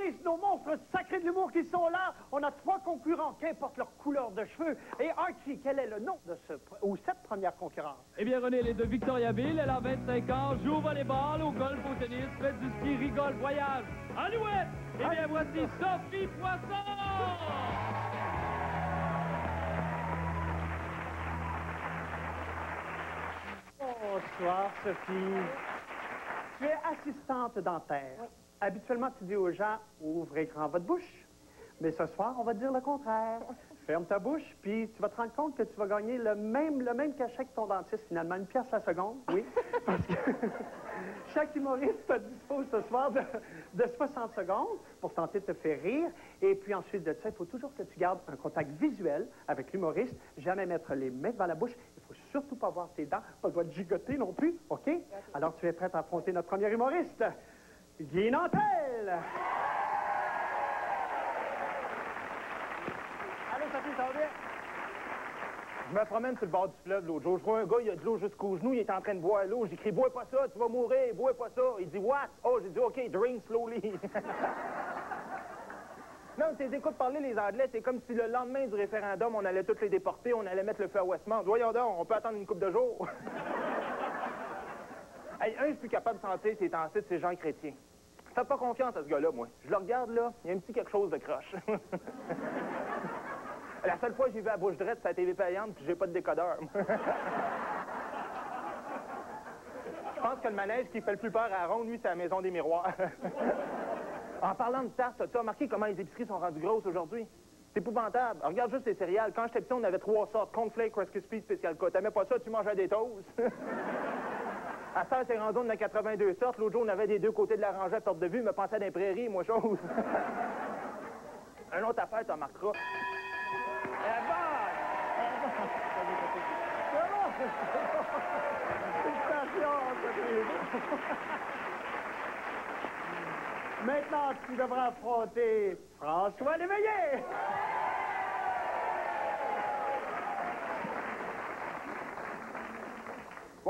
humoristes, nos monstres sacrés de l'humour qui sont là. On a trois concurrents, qu'importe leur couleur de cheveux. Et Archie, quel est le nom de ce ou cette première concurrence? Eh bien, René, elle est de Victoriaville, elle a 25 ans, joue au volleyball, au golf, au tennis, fait du ski, rigole, voyage. Alouette! Eh bien, voici Sophie Poisson! Bonsoir, Sophie. Tu es assistante dentaire. Habituellement, tu dis aux gens, ouvrez grand votre bouche. Mais ce soir, on va te dire le contraire. Ferme ta bouche, puis tu vas te rendre compte que tu vas gagner le même, le même cachet que ton dentiste, finalement. Une pièce la seconde, oui. Parce que chaque humoriste te dispose ce soir de, de 60 secondes pour tenter de te faire rire. Et puis ensuite de ça, il faut toujours que tu gardes un contact visuel avec l'humoriste. Jamais mettre les mains devant la bouche. Il faut surtout pas voir tes dents, pas le droit de gigoter non plus, OK? Alors tu es prête à affronter notre premier humoriste, Guy Nantel! Allô, Sophie, ça bien? Je me promène sur le bord du fleuve l'autre jour. Je vois un gars, il a de l'eau jusqu'aux genoux, il est en train de boire l'eau. J'écris, bois pas ça, tu vas mourir, bois pas ça. Il dit, what? Oh, j'ai dit, OK, drink slowly. non, tu les écoutes parler, les Anglais, c'est comme si le lendemain du référendum, on allait tous les déporter, on allait mettre le feu à Westmount. Voyons donc, on peut attendre une couple de jours. hey, un, je suis plus capable de sentir ces temps de ces gens chrétiens. Fais pas confiance à ce gars-là, moi. Je le regarde, là, il y a un petit quelque chose de croche. La seule fois que j'ai vu à bouche droite, c'est à TV payante, puis j'ai pas de décodeur. Je pense que le manège qui fait le plus peur à Ron, lui, c'est la maison des miroirs. en parlant de tarte, as-tu remarqué comment les épiceries sont rendues grosses aujourd'hui? C'est épouvantable. regarde juste les céréales. Quand j'étais petit, on avait trois sortes. Cornflakes, Rice Krispies, Spécial Cut. T'aimais pas ça, tu mangeais des toasts. À ça, c'est rendu, on a 82 sortes. L'autre jour, on avait des deux côtés de la rangée à porte de vue. me pensais à des prairies, moi, chose. Un autre affaire, t'en marqueras. Eh ben! Maintenant, tu devras affronter François Léveillé.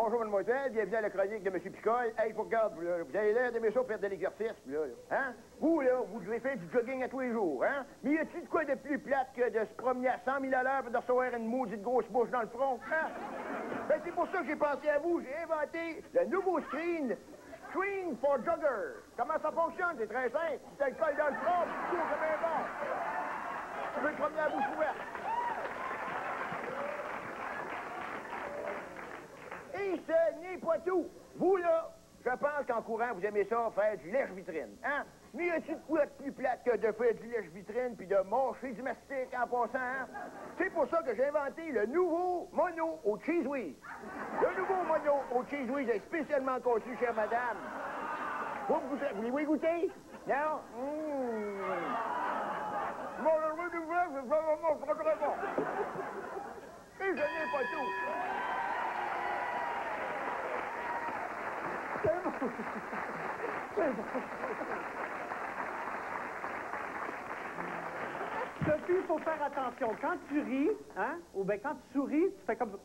Bonjour, mademoiselle. Bienvenue à la chronique de M. Picole. Hey, faut regarder, vous, vous avez l'air d'aimer ça faire de l'exercice, là, là. Hein? Vous, là, vous devez faire du jogging à tous les jours, hein? Mais y a-t-il de quoi de plus plate que de se promener à 100 000 à l'heure pour de recevoir une maudite grosse bouche dans le front, hein? Ben, c'est pour ça que j'ai pensé à vous. J'ai inventé le nouveau screen, Screen for Jogger. Comment ça fonctionne? C'est très simple. Tu te le colles dans le front, tu cours comme un bon. Tu peux te promener à bouche ouverte. Et ce n'est pas tout. Vous, là, je pense qu'en courant, vous aimez ça, faire du lèche-vitrine. Hein? Mais y a-t-il de quoi plus plate que de faire du lèche-vitrine puis de manger du mastic en passant? hein? C'est pour ça que j'ai inventé le nouveau mono au cheese whiz. Le nouveau mono au cheese whiz est spécialement conçu, chère madame. Vous, vous, voulez-vous y goûter? Non? Mmh. Bon, le vraiment bon. Et ce n'est pas tout. Sophie, il faut faire attention. Quand tu ris, hein, ou bien quand tu souris, tu fais comme...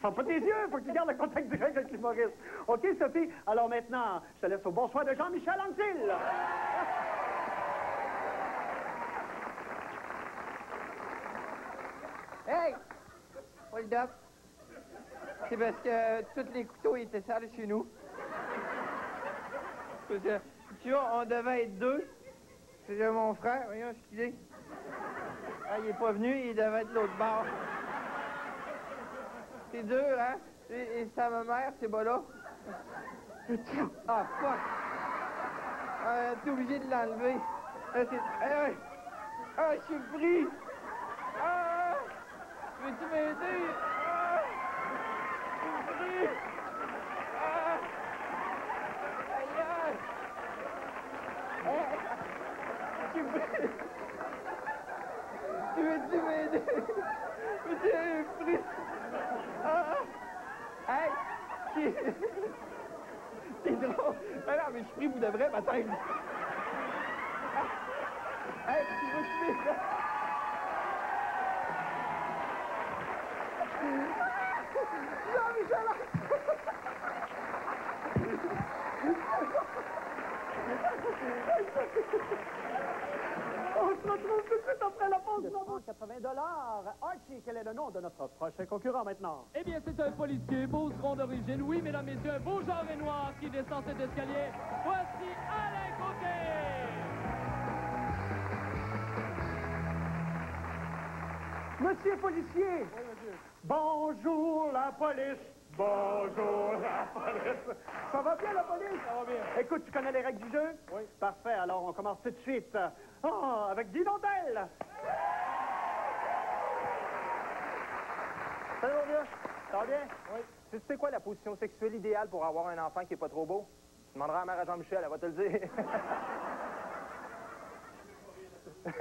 Ferme pas tes yeux, faut que tu gardes le contact direct avec l'humoriste. OK, Sophie? Alors maintenant, je te laisse au bonsoir de Jean-Michel Anctil. Hey! Hold up. C'est parce que tous les couteaux étaient sales chez nous. Parce que, tu vois, on devait être deux. C'est mon frère, voyons ce qu'il est. Ah, il est pas venu, il devait être l'autre bord. C'est dur, hein? Et, et ma mère, c'est pas là. Ah, fuck! Ah, t'es obligé de l'enlever. Ah. Ah, ah, je suis pris! Ah! Veux-tu m'aider? Ah! Je suis pris! Ah! Aïe, aïe! Ah! Je suis pris! Tu veux-tu m'aider? Ah! Hey! C'est... Drôle! Ah non, mais je suis pris pour de vrai, ma! Ah! Hey, tu veux-tu? Jean-Michel se retrouve tout de suite après la pause. 280 dollars. Archie, quel est le nom de notre prochain concurrent maintenant? Eh bien, c'est un policier beauceron d'origine. Oui, mesdames, messieurs, un beau genre et noir qui descend cet escalier. Voici Alain Côté! Monsieur policier! Bonjour la police! Bonjour la police! Ça va bien la police? Ça va bien. Écoute, tu connais les règles du jeu? Oui. Parfait, alors on commence tout de suite. Ah, avec Guy Dondel! Salut, mon vieux. Ça va bien? Oui. Tu sais quoi la position sexuelle idéale pour avoir un enfant qui est pas trop beau? Tu demanderas à la mère à Jean-Michel, elle va te le dire.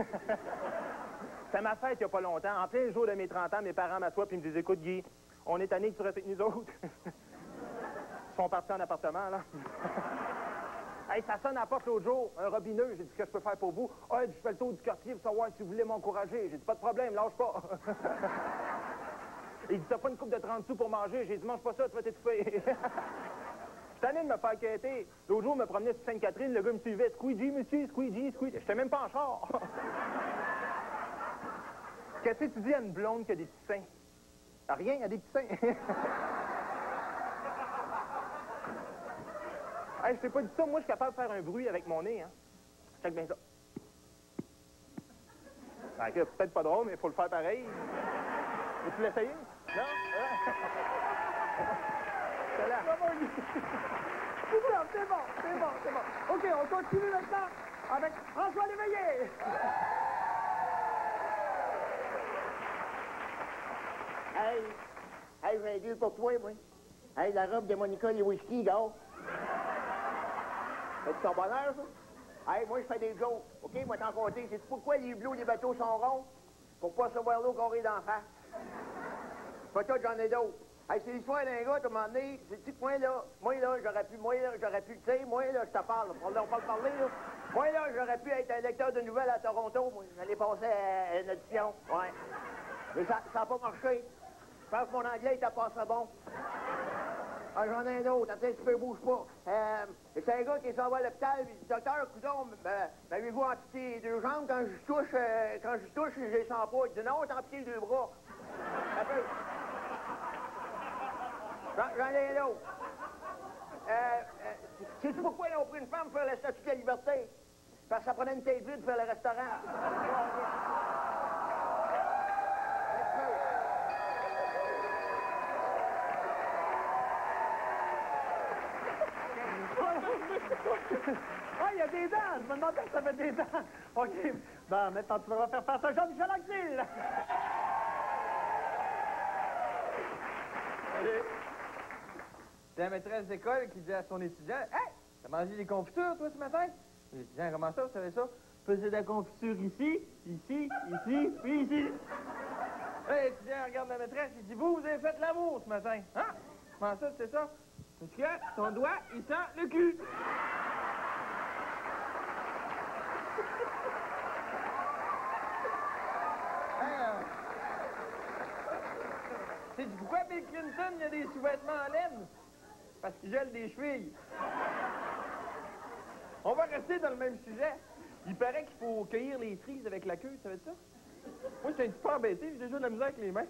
C'était ma fête il y a pas longtemps. En plein jour de mes 30 ans, mes parents m'assoient et me disent Écoute, Guy, on est tanné que tu restes avec nous autres. Ils sont partis en appartement, là. hey, ça sonne à la porte l'autre jour, un robineux. J'ai dit ce que je peux faire pour vous? Ah, je fais le tour du quartier pour savoir si vous voulez m'encourager. J'ai dit pas de problème, lâche pas. Il dit T'as pas une coupe de 30 sous pour manger? J'ai dit Mange pas ça, tu vas t'étouffer. Je suis tanné de me faire quêter. L'autre jour, je me promenais sur Sainte-Catherine, le gars me suivait. Squeegee, monsieur, squeegee, squeegee. J'étais même pas en char. Qu'est-ce que tu dis à une blonde qui a des petits Rien, il y a des petits seins. hey, je t'ai pas dit ça. Moi, je suis capable de faire un bruit avec mon nez, hein. Check bien ça. Que peut-être pas drôle, mais il faut le faire pareil. Veux-tu l'essayer? Non? C'est là. C'est bon, c'est bon, c'est bon. OK, on continue maintenant avec François Léveillé. Hey, hey, j'ai un deal pour toi, moi. Hey, la robe de Monica Lewinsky, gars. C'est ton bonheur, ça? Hey, moi, je fais des jokes. OK, moi, t'en compter. C'est pourquoi les bleus, les bateaux sont ronds? Pour pas se voir l'eau carré d'en face. Pas toi, j'en ai d'autres. Hey, c'est l'histoire d'un gars, moment donné, c'est-tu que moi, là, moi, là, j'aurais pu, moi, là, j'aurais pu, tu sais, moi, là, je te parle, là, on parle parler, là. Moi, là, j'aurais pu être un lecteur de nouvelles à Toronto, moi. J'allais passer à une audition, ouais. Mais ça n'a pas marché. Je pense que mon anglais était pas assez bon. Ah, j'en ai un autre, attends, tu peux bouge pas. Euh, c'est un gars qui s'en va à l'hôpital, il dit, docteur, coudon, m'avez-vous amputé les deux jambes? Quand je touche, euh, quand je touche, les sens pas. Il dit, non, t'as amputé les deux bras. J'en ai un autre. Euh, euh, sais-tu pourquoi ils ont pris une femme pour faire la statue de la liberté? Parce que ça prenait une tête vide pour faire le restaurant. Ah, il y a des dents. Je me demandais si ça avait des dents. OK. Ben, maintenant, tu vas faire face à Jean-Michel Axil. C'est la maîtresse d'école qui dit à son étudiant Hey, t'as mangé des confitures, toi, ce matin L'étudiant, comment ça, vous savez ça? Faisais de la confiture ici, ici, ici, puis ici. L'étudiant regarde la maîtresse, il dit Vous, vous avez fait l'amour ce matin. Hein? Comment ça, c'est ça? Parce que ton doigt, il sent le cul. Hein? Sais-tu pourquoi Bill Clinton, il a des sous-vêtements en laine? Parce qu'il gèle des chevilles. On va rester dans le même sujet. Il paraît qu'il faut cueillir les cerises avec la queue, tu savais ça? Moi, je suis un petit peu embêté, j'ai déjà de la misère avec les mains.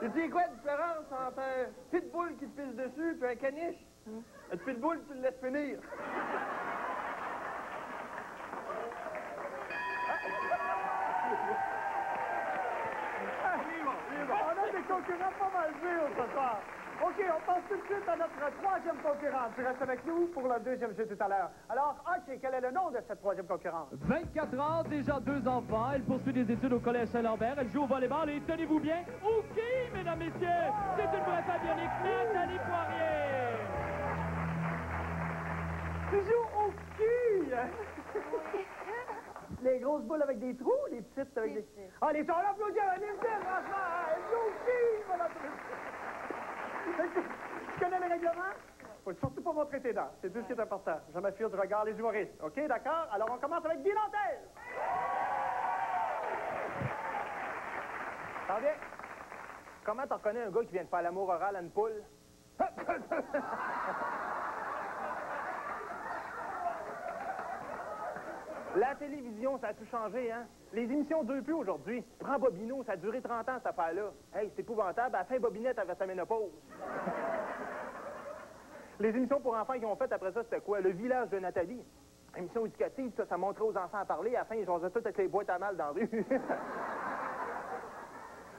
Tu sais quoi la différence entre un pitbull qui te pisse dessus et un caniche? Un pitbull, tu le laisses finir. On a des concurrents pas mal durs ce soir. OK, on passe tout de suite à notre troisième concurrente. Tu restes avec nous pour le deuxième jeu tout à l'heure. Alors, Archie, quel est le nom de cette troisième concurrente? 24 ans, déjà deux enfants. Elle poursuit des études au Collège Saint-Lambert. Elle joue au volleyball et tenez-vous bien, OK, mesdames, messieurs, c'est une vraie Fabionique, Nathalie Poirier. Tu joues au cul! Les grosses boules avec des trous, les petites avec des... Ah, les on l'applaudit à franchement! On l'applaudit. Tu connais les règlements? Faut surtout pas montrer tes dents. C'est ce qui est important. Je m'assure du regard des humoristes. OK, d'accord? Alors, on commence avec Guy Nantel. T'en? Comment t'en reconnais un gars qui vient de faire l'amour oral à une poule? La télévision, ça a tout changé, hein? Les émissions deux plus aujourd'hui. Prends Bobino, ça a duré 30 ans, cette affaire-là. Hey, c'est épouvantable. À la fin, Bobinette avait sa ménopause. Les émissions pour enfants qu'ils ont faites après ça, c'était quoi? Le village de Nathalie. Émission éducative, ça, ça montrait aux enfants à parler. À la fin, ils jasaient tout avec les boîtes à mal dans la rue.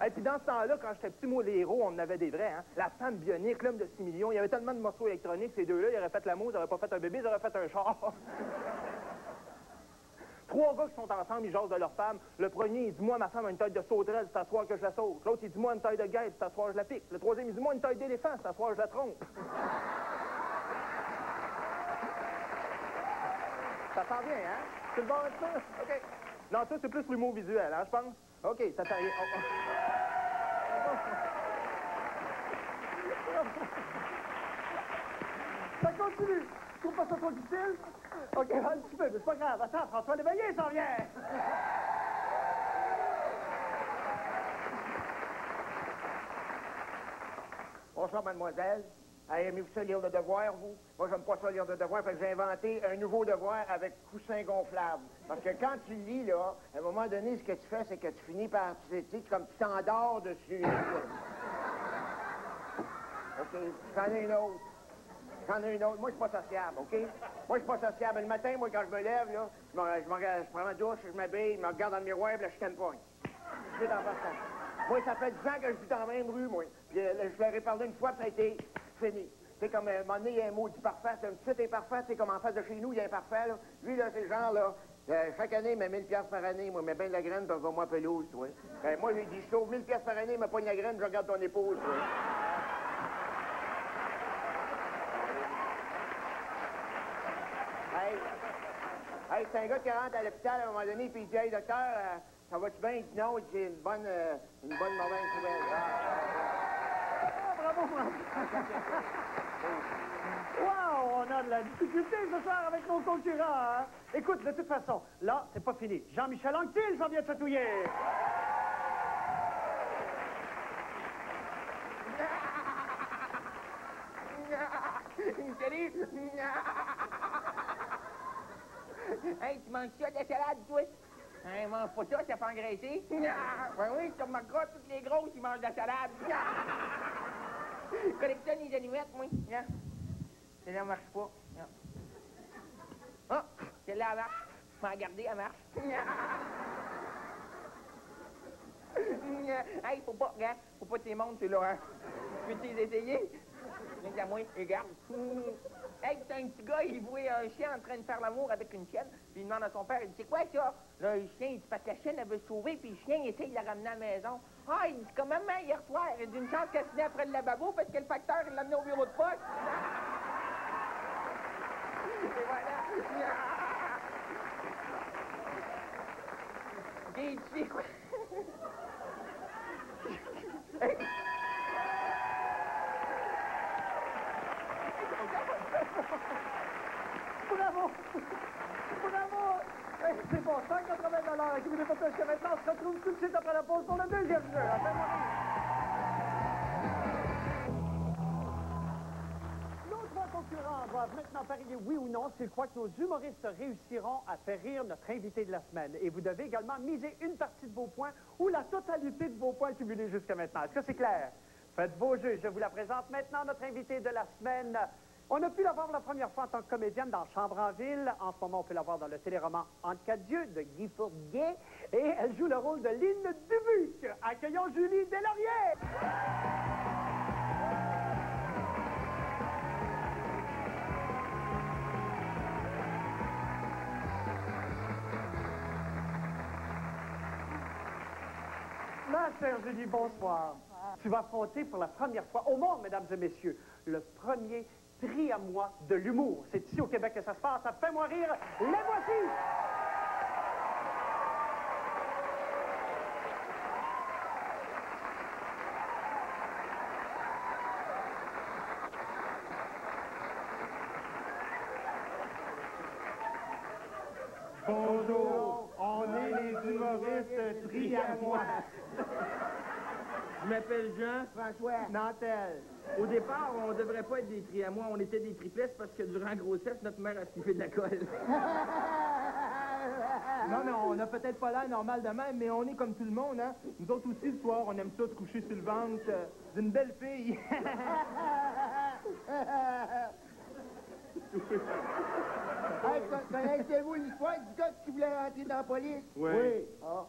Et puis dans ce temps-là, quand j'étais petit, moi, les héros, on en avait des vrais, hein? La femme bionique, l'homme de 6 millions, il y avait tellement de morceaux électroniques, ces deux-là, ils auraient fait l'amour, ils n'auraient pas fait un bébé, ils auraient fait un char. Trois gars qui sont ensemble, ils jasent de leur femme. Le premier, il dit Moi, ma femme a une taille de sauterelle, c'est à soir que je la saute. L'autre, il dit Moi, une taille de guêpe, c'est à soir que je la pique. Le troisième, il dit Moi, une taille d'éléphant, c'est à soir que je la trompe. ça sent bien, hein? C'est le bon avec ça? OK. Non, toi, c'est plus l'humour visuel, hein, je pense? OK, ça. Oh, oh. Ça continue. Tu trouves pas ça trop difficile? OK, un petit peu, mais c'est pas grave. Attends, François Léveillé s'en vient. Bonsoir, mademoiselle. Aimez-vous ça lire le devoir, vous? Moi, j'aime pas ça lire le devoir, fait que j'ai inventé un nouveau devoir avec coussin gonflable. Parce que quand tu lis, là, à un moment donné, ce que tu fais, c'est que tu finis par, tu sais, comme tu t'endors dessus. OK, j'en ai une autre. J'en ai une autre. Moi, je suis pas sociable, OK? Moi, je suis pas sociable. Le matin, moi, quand je me lève, là, je, je, je prends ma douche, je m'habille, je me regarde dans le miroir, puis là, je canne pogne. Je suis en passant. Moi, ça fait 10 ans que je vis dans la même rue, moi. Puis, euh, je leur ai parlé une fois, puis ça a été fini. C'est comme, euh, à un moment donné, il y a un mot du parfait. C'est un petit imparfait, c'est comme en face de chez nous, il y a un parfait, là. Lui, là, c'est genre, là, euh, chaque année, il met 1000 piastres par année. Moi, il met bien de la graine, puis on va moi pelouse, toi. Ben, moi, j'ai dit, je sauve 1000 piastres par année, mais pas de la graine, je regarde ton épouse. Hey, c'est un gars qui rentre à l'hôpital à un moment donné, puis il dit, hey, docteur, euh, ça va-tu bien? Il dit, non, j'ai une bonne, euh, une bonne mauvaise nouvelle. Ah, bravo, François. Wow, on a de la difficulté ce soir avec nos concurrents. hein? Écoute, de toute façon, là, c'est pas fini. Jean-Michel Anctil s'en vient de chatouiller. hey, tu manges ça de la salade, toi? Hey, mange pas ça, ça fait engraisser. Ben oui, comme ma grosse, toutes les grosses, ils mangent de la salade. Collectionne les allumettes, moi. Celle-là, elle marche pas. Ah, celle-là, elle marche. Je vais la garder, elle marche. hey, faut pas, regarde, faut pas que tu montes, là, hein. Tu peux les essayer? Viens à moi, regarde. Un petit gars, il voit un chien en train de faire l'amour avec une chienne, puis il demande à son père, il dit, c'est quoi ça? Là, le chien, il dit, parce que la chienne, elle veut sauver, puis le chien, il essaye de la ramener à la maison. Ah, il dit, comme maman, hier soir, il dit, une chance qu'elle se après le lavabo, parce que le facteur, il l'a amené au bureau de poste. Et voilà. Quoi? Bravo! Bravo! Hey, c'est bon, 180 dollars. Qui vous est pas plus que maintenant, on se retrouve tout de suite après la pause pour le deuxième jeu. À Nos trois concurrents doivent maintenant parier oui ou non s'ils croient que nos humoristes réussiront à faire rire notre invité de la semaine. Et vous devez également miser une partie de vos points ou la totalité de vos points cumulés jusqu'à maintenant. Est-ce que c'est clair? Faites vos jeux. Je vous la présente maintenant, notre invité de la semaine. On a pu la voir la première fois en tant que comédienne dans Chambre en ville. En ce moment, on peut la voir dans le téléroman Entre quatre dieux de Guy Fourguet. Et elle joue le rôle de Lynn Dubuc. Accueillons Julie Deslauriers. Ma chère Julie, bonsoir. Tu vas affronter pour la première fois au monde, mesdames et messieurs, le premier prix à moi de l'humour. C'est ici au Québec que ça se passe. Ça fait moi rire. Les voici! Bonjour, on est les humoristes prix à moi. Je m'appelle Jean. François. Nantel. Au départ, on devrait pas être des triamois, on était des triplesses parce que durant la grossesse, notre mère a sniffé de la colle. Non, mais on a peut-être pas l'air normal de même, mais on est comme tout le monde, hein. Nous autres aussi, le soir, on aime ça se coucher sur le ventre euh, d'une belle fille. Hey, connaissez-vous l'histoire du gars qui voulait rentrer dans la police? Oui. Ah.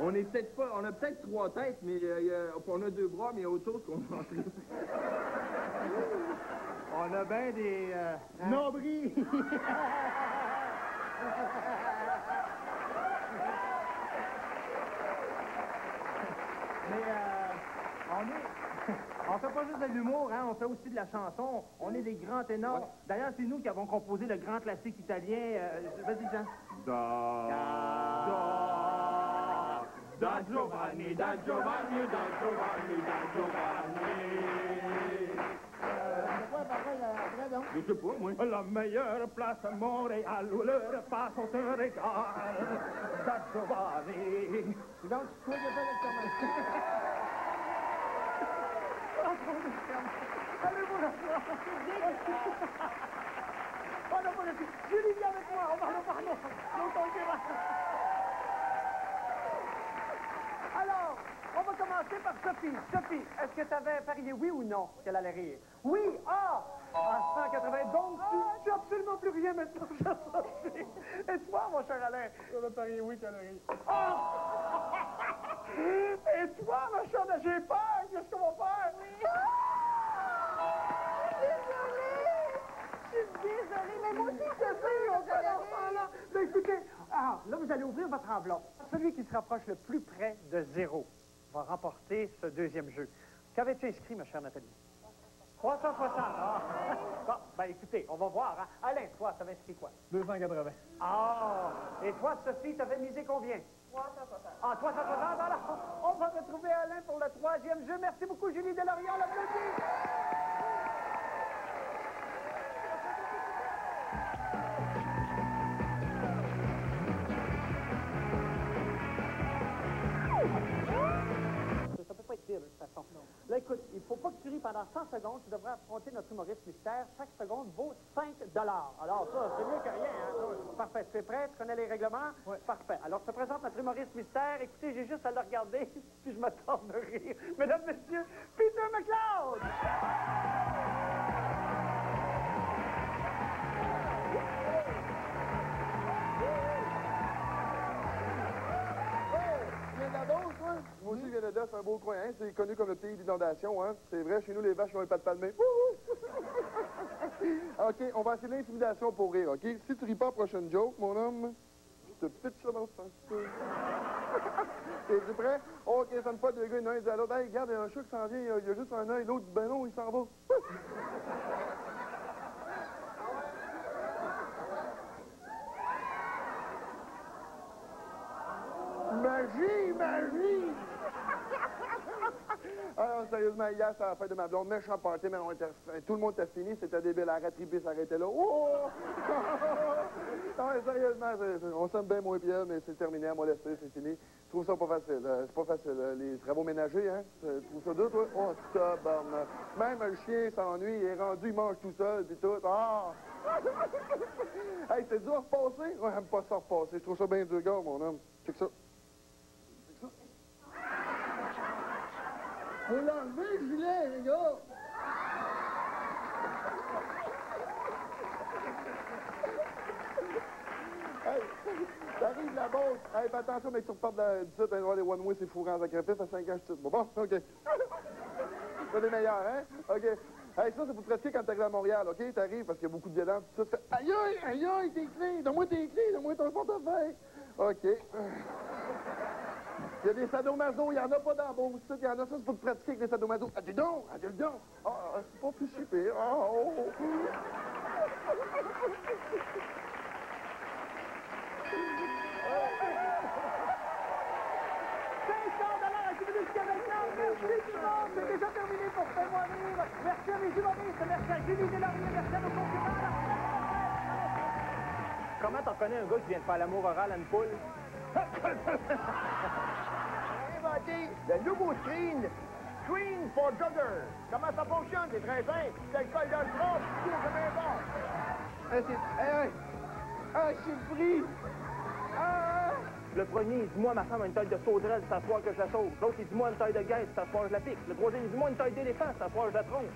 On est peut-être pas, on a peut-être trois têtes, mais euh, il y a- on a deux bras, mais il y a autre chose qu'on a On a bien des... euh, Nombris. Mais euh, on est... On fait pas juste de l'humour, hein, on fait aussi de la chanson. On est des grands ténors. D'ailleurs, c'est nous qui avons composé le grand classique italien. euh, Vas-y, Jean. Da, da Giovanni, da Giovanni, da Giovanni, da Giovanni. Après, donc? Je sais pas, moi. La meilleure place à Montréal où le repas sont un régal. Da Giovanni. Donc, toi, j'ai fait l'exclamation. Allez-vous la voir. Oh non, le fils. Julie, viens avec moi. On va le parler. L'autre, on ira. Alors, on va commencer par Sophie. Sophie, est-ce que tu avais parié oui ou non qu'elle allait rire? Oui! Ah! À 180. Donc, tu, tu as absolument plus rien maintenant, Sophie. Et toi, mon cher Alain? On a parié oui qu'elle arrive. Ah! Et toi, ma chère, j'ai peur. Qu'est-ce qu'on va faire? Je suis désolée, mais moi aussi, je C'est sais, on on connaît là. Mais écoutez, ah, là, vous allez ouvrir votre enveloppe. Celui qui se rapproche le plus près de zéro va remporter ce deuxième jeu. Qu'avais-tu inscrit, ma chère Nathalie? 360. Ah. Bon, ben écoutez, on va voir. hein. Alain, toi, t'avais inscrit quoi? 280. Ah! Et toi, Sophie, t'avais misé combien? 360. Ah, 360. Alors, on va retrouver Alain pour le troisième jeu. Merci beaucoup, Julie Delorion. L'applaudit. Là, écoute, il faut pas que tu ris pendant 100 secondes. Tu devrais affronter notre humoriste mystère. Chaque seconde vaut 5 Alors, ça, c'est mieux que rien. Hein? Parfait. Tu es prêt? Tu connais les règlements? Oui. Parfait. Alors, je te présente notre humoriste mystère. Écoutez, j'ai juste à le regarder, puis je m'attends de rire. Mesdames, Messieurs, Peter McLeod! De c'est un beau coin, hein? C'est connu comme le pays d'inondation, hein? C'est vrai, chez nous, les vaches ont un pas de palmé. OK, on va essayer l'intimidation pour rire, OK? Si tu ris pas prochaine joke, mon homme, je te pitch ça dans le sens. Es-tu prêt? OK, ça ne pas deux gars, il un dit à l'autre, regarde, il y a un chat qui s'en vient, il y a- il juste un œil, l'autre ben non, il s'en va. Magie, magie! Sérieusement, hier, c'est la fête de ma blonde, méchant party, mais on tout le monde était fini, c'était débile, la rattripée s'arrêtait là. Oh! non, sérieusement, on s'aime bien, moi et mais c'est terminé, à moi c'est fini. Je trouve ça pas facile, euh, c'est pas facile. euh, les travaux ménagers, hein? Tu trouves ça dur, toi? Oh. Même le chien s'ennuie, il est rendu, il mange tout seul, puis tout. Ah! hey, c'est dur à repasser? Ouais, j'aime pas ça repasser, je trouve ça bien dur, gars, mon homme. Ça. Faut l'enlever, le gilet, les gars. Hey, t'arrives bosse. Hey, fais attention, mais tu repartes de la- du site, aller voir les one-way, c'est fourrant en sacrifice, à 5 ans, je suis Bon, bon, OK. C'est des meilleurs, hein? OK. Hey, ça, c'est pour pratiquer quand t'arrives à Montréal, OK? T'arrives parce qu'il y a beaucoup de violence, tout ça, aïe, aïe, aïe, tes clés, donne-moi tes clés, donne-moi ton portefeuille. OK. Il y a des sadomaso, il n'y en a pas dans la bourse, il y en a ça, c'est pour te pratiquer avec les sadomaso. Ah, dis donc, ah, dis donc. Ah, ah, c'est pas plus super. Ah, oh, oh. C'est déjà terminé pour Fais-moi rire. Merci à mes humoristes. Merci à Julie Deslauriers. Merci à nos concurrents. Comment t'en connais un gars qui vient de faire l'amour oral à une poule? OK, le nouveau screen, Screen for Jogger. Comment ça fonctionne? C'est très simple. Tu colles dans le tronc, tu cours comme un bord. Ah, c'est... Ah, ah, je suis pris! Ah! Le premier, il dit Moi, ma femme a une taille de sauterelle, c'est à soir que je la sauve. L'autre, il dit Moi, une taille de guêpe, c'est à soir que je la pique. Le troisième, il dit Moi, une taille d'éléphant, c'est à soir que je la trompe.